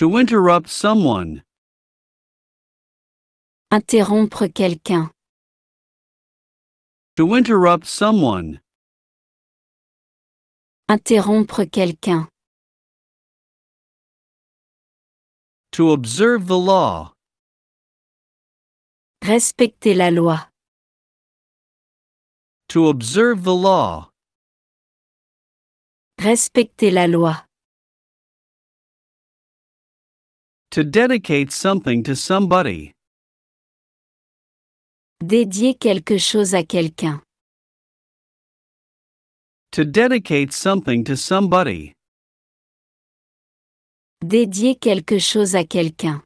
To interrupt someone. Interrompre quelqu'un. To interrupt someone. Interrompre quelqu'un. To observe the law. Respecter la loi. To observe the law. Respecter la loi. To dedicate something to somebody. Dédier quelque chose à quelqu'un. To dedicate something to somebody. Dédier quelque chose à quelqu'un.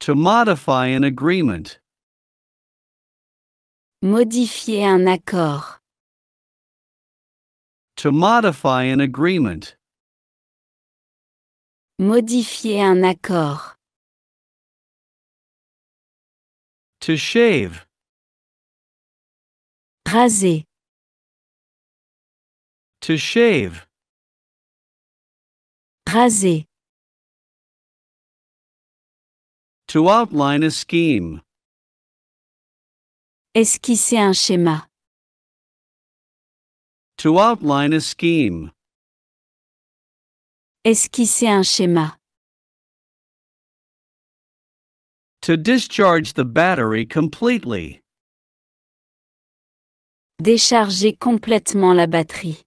To modify an agreement. Modifier un accord. To modify an agreement. Modifier un accord. To shave. Raser. To shave. Raser. To outline a scheme. Esquisser un schéma. To outline a scheme. Esquisser un schéma? To discharge the battery completely. Décharger complètement la batterie.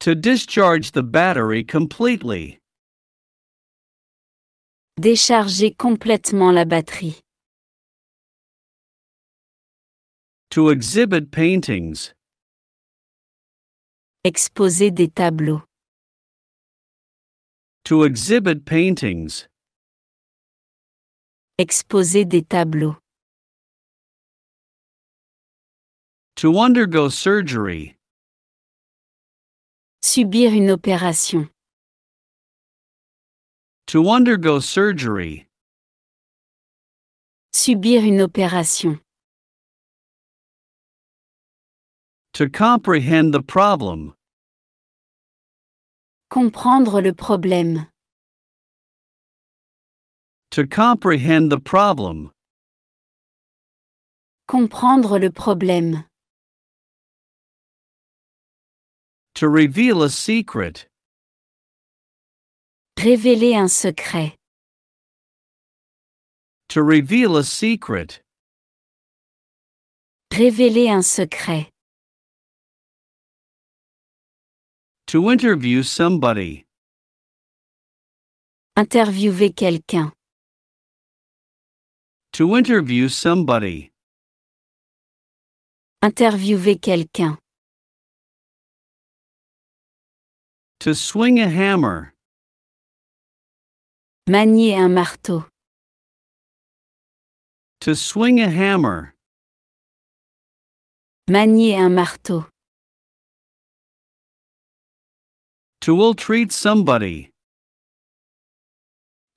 To discharge the battery completely. Décharger complètement la batterie. To exhibit paintings. Exposer des tableaux. To exhibit paintings. Exposer des tableaux. To undergo surgery. Subir une opération. To undergo surgery. Subir une opération. To comprehend the problem. Comprendre le problème. To comprehend the problem. Comprendre le problème. To reveal a secret. Révéler un secret. To reveal a secret. Révéler un secret. To interview somebody. Interviewer quelqu'un. To interview somebody. Interviewer quelqu'un. To swing a hammer. Manier un marteau. To swing a hammer. Manier un marteau. To ill treat somebody.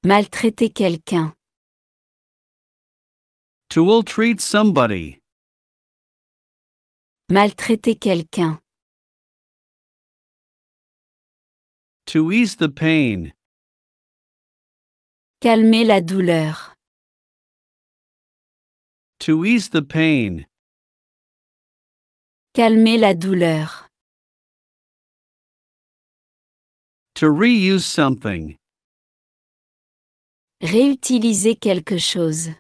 Maltraiter quelqu'un. To ill treat somebody. Maltraiter quelqu'un. To ease the pain. Calmer la douleur. To ease the pain. Calmer la douleur. To reuse something. Réutiliser quelque chose.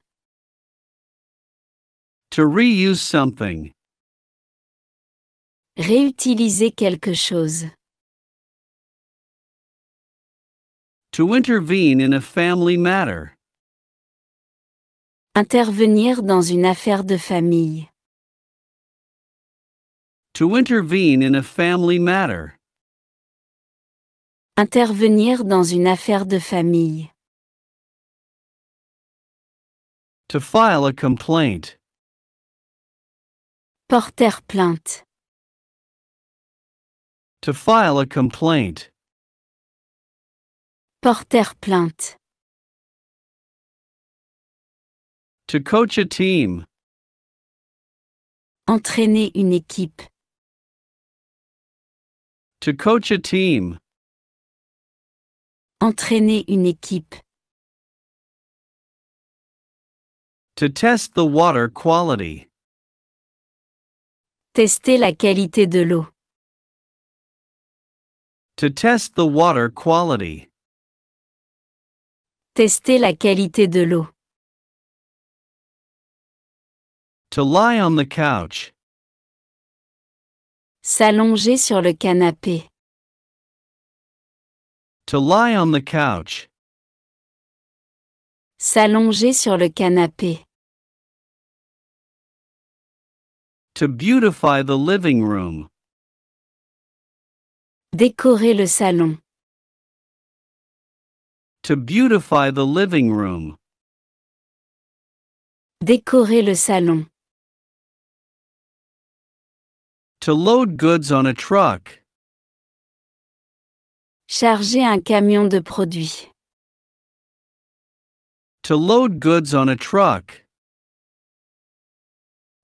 To reuse something. Réutiliser quelque chose. To intervene in a family matter. Intervenir dans une affaire de famille. To intervene in a family matter. Intervenir dans une affaire de famille. To file a complaint. Porter plainte. To file a complaint. Porter plainte. To coach a team. Entraîner une équipe. To coach a team. Entraîner une équipe. To test the water quality. Tester la qualité de l'eau. To test the water quality. Tester la qualité de l'eau. To lie on the couch. S'allonger sur le canapé. To lie on the couch. S'allonger sur le canapé. To beautify the living room. Décorer le salon. To beautify the living room. Décorer le salon. To load goods on a truck. Charger un camion de produits. To load goods on a truck.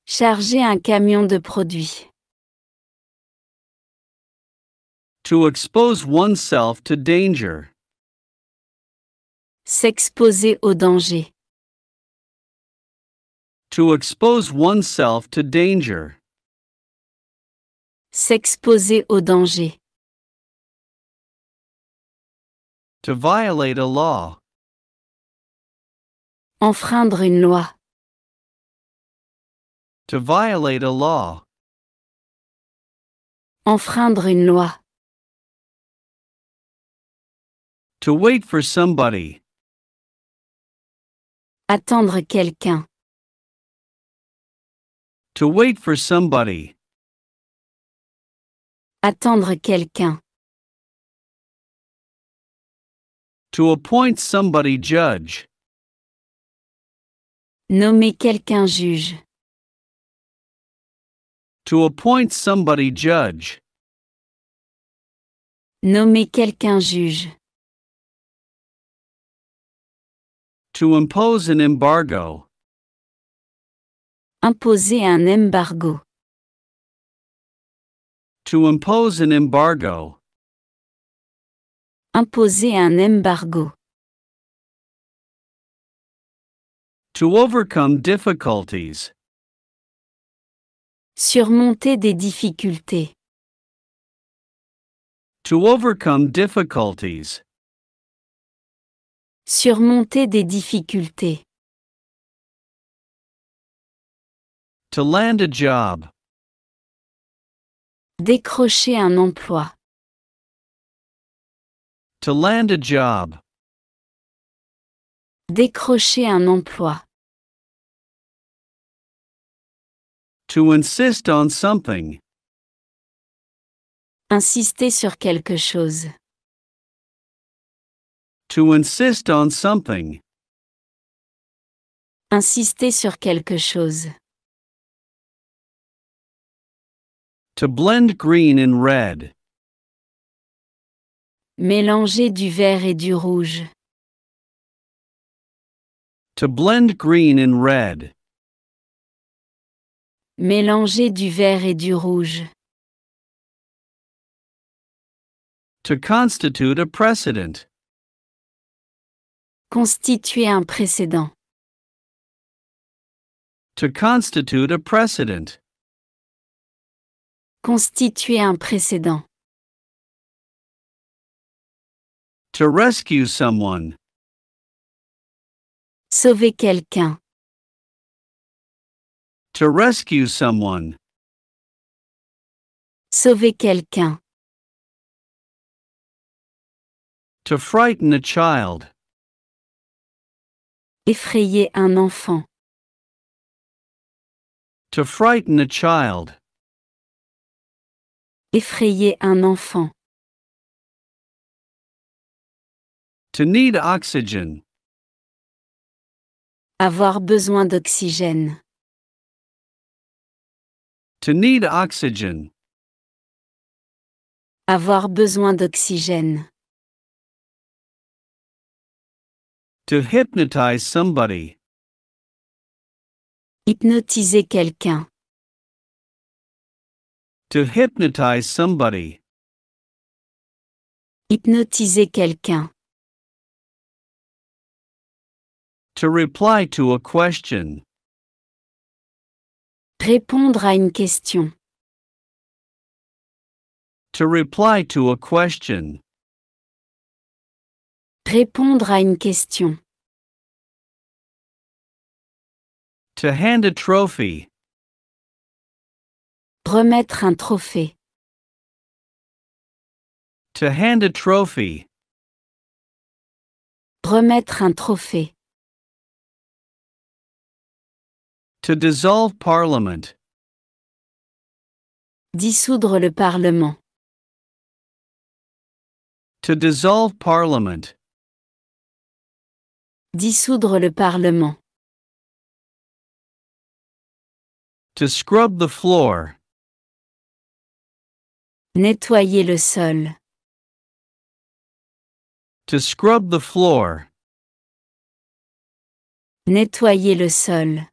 Charger un camion de produits. To expose oneself to danger. S'exposer au danger. To expose oneself to danger. S'exposer au danger. To violate a law. Enfreindre une loi. To violate a law. Enfreindre une loi. To wait for somebody. Attendre quelqu'un. To wait for somebody. Attendre quelqu'un. To appoint somebody judge. Nommer quelqu'un juge. To appoint somebody judge. Nommer quelqu'un juge. To impose an embargo. Imposer un embargo. To impose an embargo. Imposer un embargo. To overcome difficulties. Surmonter des difficultés. To overcome difficulties. Surmonter des difficultés. To land a job. Décrocher un emploi. To land a job. Décrocher un emploi. To insist on something. Insister sur quelque chose. To insist on something. Insister sur quelque chose. To blend green and red. Mélanger du vert et du rouge. To blend green and red. Mélanger du vert et du rouge. To constitute a precedent. Constituer un précédent. To constitute a precedent. Constituer un précédent. To rescue someone. Sauver quelqu'un. To rescue someone. Sauver quelqu'un. To frighten a child. Effrayer un enfant. To frighten a child. Effrayer un enfant. To need oxygen. Avoir besoin d'oxygène. To need oxygen. Avoir besoin d'oxygène. To hypnotize somebody. Hypnotiser quelqu'un. To hypnotize somebody. Hypnotiser quelqu'un. To reply to a question. Répondre à une question. To reply to a question. Répondre à une question. To hand a trophy. Remettre un trophée. To hand a trophy. Remettre un trophée. To dissolve parliament. Dissoudre le Parlement. To dissolve parliament. Dissoudre le Parlement. To scrub the floor. Nettoyer le sol. To scrub the floor. Nettoyer le sol.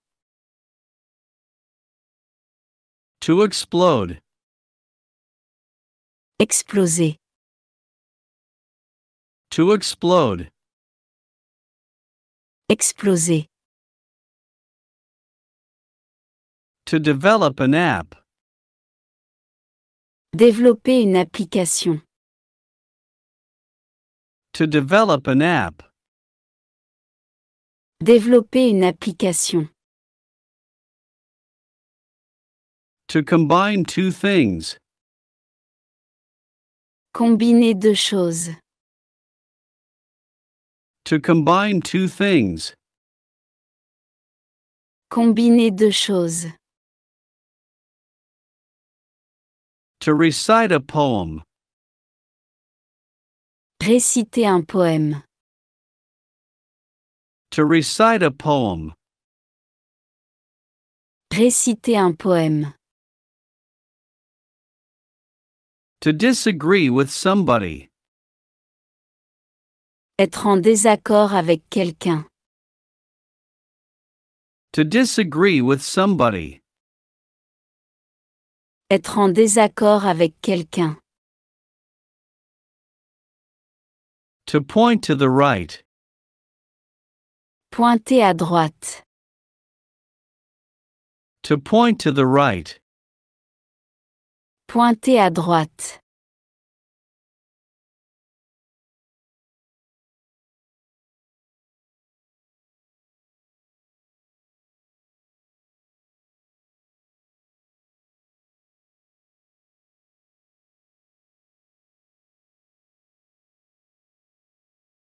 To explode. Exploser. To explode. Exploser. To develop an app. Développer une application. To develop an app. Développer une application. To combine two things. Combiner deux choses. To combine two things. Combiner deux choses. To recite a poem. Réciter un poème. To recite a poem. Réciter un poème. To disagree with somebody. Être en désaccord avec quelqu'un. To disagree with somebody. Être en désaccord avec quelqu'un. To point to the right. Pointer à droite. To point to the right. Pointer à droite.